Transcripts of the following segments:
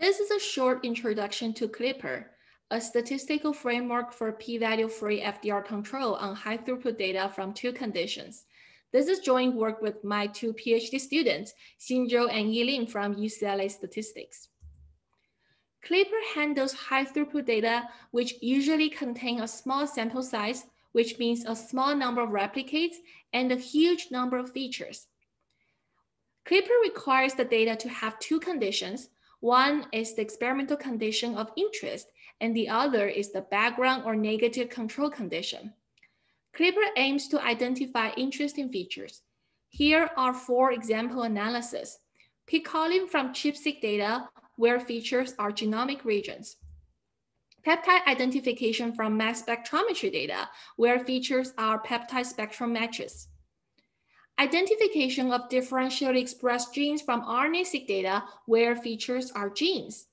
This is a short introduction to Clipper, a statistical framework for p-value free FDR control on high throughput data from two conditions. This is joint work with my two PhD students, Xinzhou and Yilin from UCLA Statistics. Clipper handles high throughput data, which usually contain a small sample size, which means a small number of replicates and a huge number of features. Clipper requires the data to have two conditions. One is the experimental condition of interest, and the other is the background or negative control condition. Clipper aims to identify interesting features. Here are four example analyses. Peak calling from ChIP-seq data where features are genomic regions. Peptide identification from mass spectrometry data where features are peptide spectrum matches. Identification of differentially expressed genes from RNA-seq data where features are genes.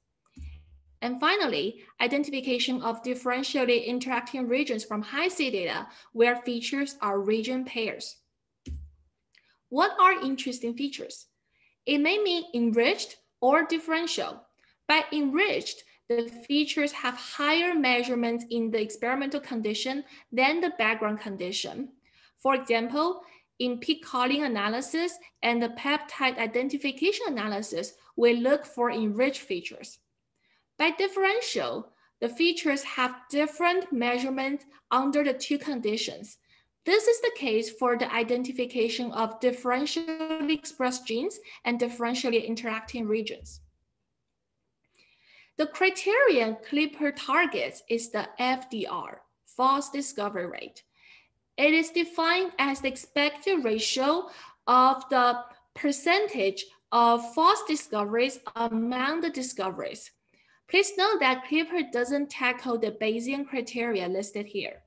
And finally, identification of differentially interacting regions from Hi-C data where features are region pairs. What are interesting features? It may mean enriched or differential. By enriched, the features have higher measurements in the experimental condition than the background condition. For example, in peak calling analysis and the peptide identification analysis, we look for enriched features. By differential, the features have different measurements under the two conditions. This is the case for the identification of differentially expressed genes and differentially interacting regions. The criterion CLIPPER targets is the FDR, false discovery rate. It is defined as the expected ratio of the percentage of false discoveries among the discoveries. Please note that Clipper doesn't tackle the Bayesian criteria listed here.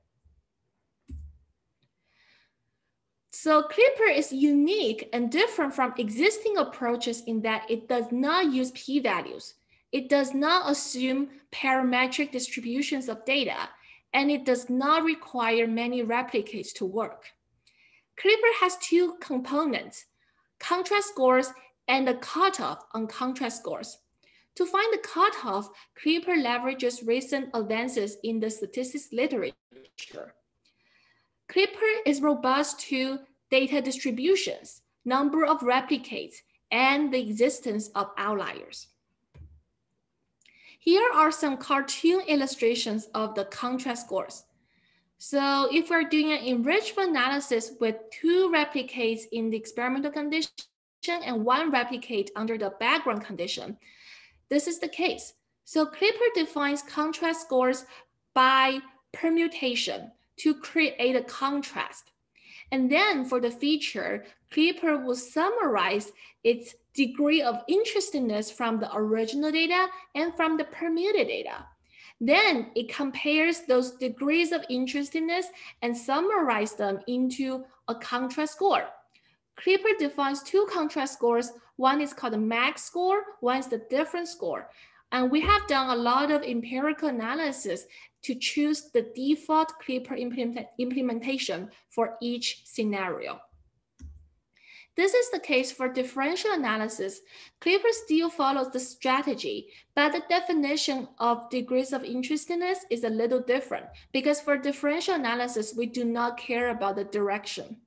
So Clipper is unique and different from existing approaches in that it does not use p-values. It does not assume parametric distributions of data, and it does not require many replicates to work. Clipper has two components, contrast scores and the cutoff on contrast scores. To find the cutoff, Clipper leverages recent advances in the statistics literature. Clipper is robust to data distributions, number of replicates, and the existence of outliers. Here are some cartoon illustrations of the contrast scores. So if we're doing an enrichment analysis with two replicates in the experimental condition and one replicate under the background condition, this is the case. So Clipper defines contrast scores by permutation to create a contrast. And then for the feature, Clipper will summarize its degree of interestingness from the original data and from the permuted data. Then it compares those degrees of interestingness and summarize them into a contrast score. Clipper defines two contrast scores. One is called the max score, one is the difference score. And we have done a lot of empirical analysis to choose the default Clipper implement implementation for each scenario. This is the case for differential analysis. Clipper still follows the strategy, but the definition of degrees of interestingness is a little different because for differential analysis, we do not care about the direction.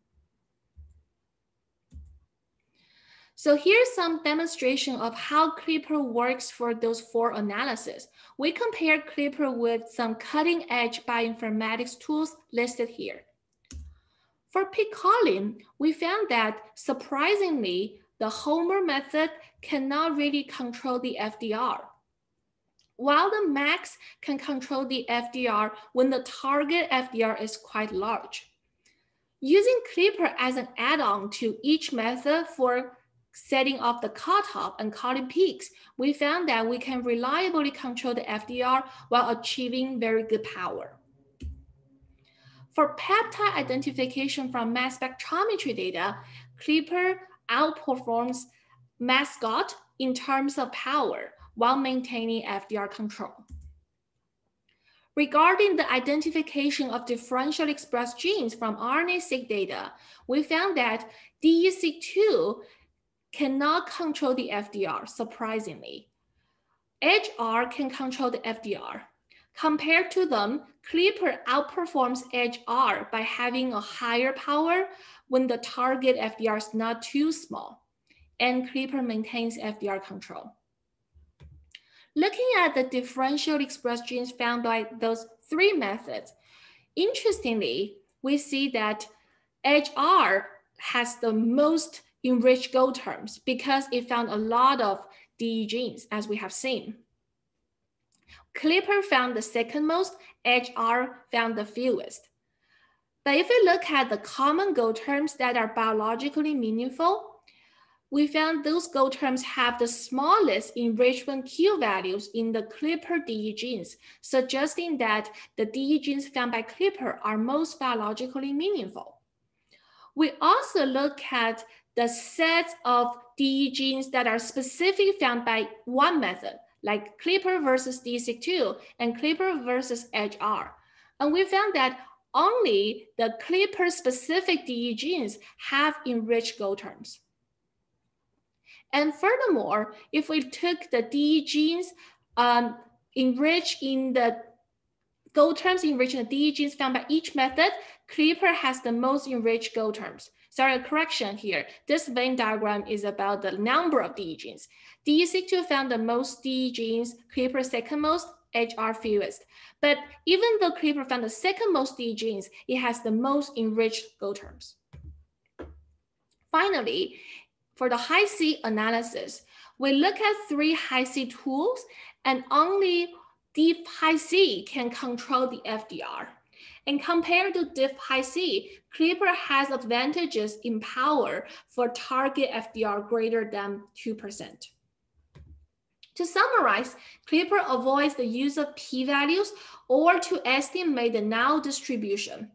So here's some demonstration of how Clipper works for those four analyses. We compare Clipper with some cutting edge bioinformatics tools listed here. For peak calling, we found that surprisingly, the Homer method cannot really control the FDR. While the MACS can control the FDR when the target FDR is quite large. Using Clipper as an add-on to each method for setting off the cutoff and calling peaks, we found that we can reliably control the FDR while achieving very good power. For peptide identification from mass spectrometry data, Clipper outperforms MASCOT in terms of power while maintaining FDR control. Regarding the identification of differentially expressed genes from RNA-seq data, we found that DESeq2 cannot control the FDR, surprisingly. edgeR can control the FDR. Compared to them, Clipper outperforms edgeR by having a higher power when the target FDR is not too small, and Clipper maintains FDR control. Looking at the differential express genes found by those three methods, interestingly, we see that edgeR has the most enriched GO terms because it found a lot of DE genes, as we have seen. Clipper found the second most, edgeR found the fewest. But if we look at the common GO terms that are biologically meaningful, we found those GO terms have the smallest enrichment Q values in the Clipper DE genes, suggesting that the DE genes found by Clipper are most biologically meaningful. We also look at the sets of DE genes that are specifically found by one method, like Clipper versus DESeq2 and Clipper versus edgeR. And we found that only the Clipper specific DE genes have enriched GO terms. And furthermore, if we took the DE genes um, enriched in the GO terms enriched in the DE genes found by each method, Clipper has the most enriched GO terms. Sorry, correction here. This Venn diagram is about the number of DE genes. DESeq2 found the most DE genes, Clipper second most, edgeR fewest. But even though Clipper found the second most DE genes, it has the most enriched GO terms. Finally, for the Hi-C analysis, we look at three Hi-C tools and only Diff Hi-C can control the FDR. And compared to Diff Hi-C, Clipper has advantages in power for target FDR greater than 2%. To summarize, Clipper avoids the use of p-values or to estimate the null distribution.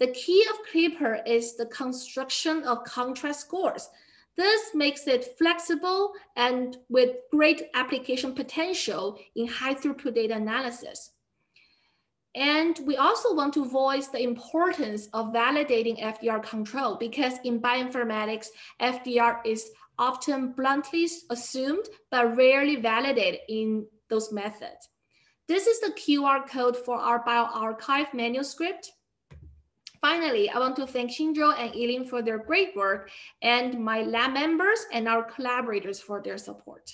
The key of Clipper is the construction of contrast scores. This makes it flexible and with great application potential in high throughput data analysis. And we also want to voice the importance of validating FDR control because in bioinformatics, FDR is often bluntly assumed but rarely validated in those methods. This is the QR code for our bioRxiv manuscript. Finally, I want to thank Xinzhou and Yilin for their great work and my lab members and our collaborators for their support.